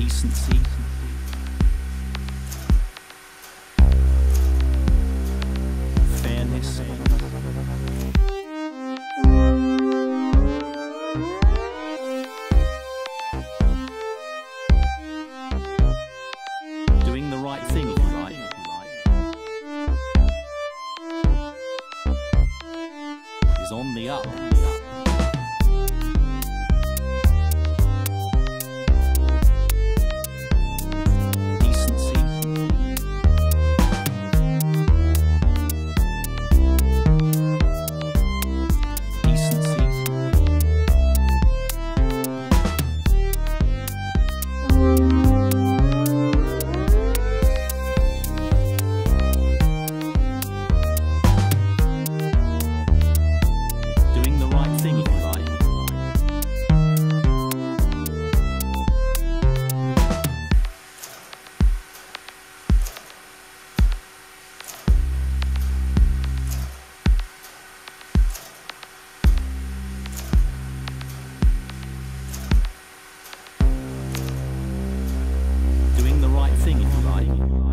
decency. Fairness. Doing the right thing, if you like. Is on the up. Doing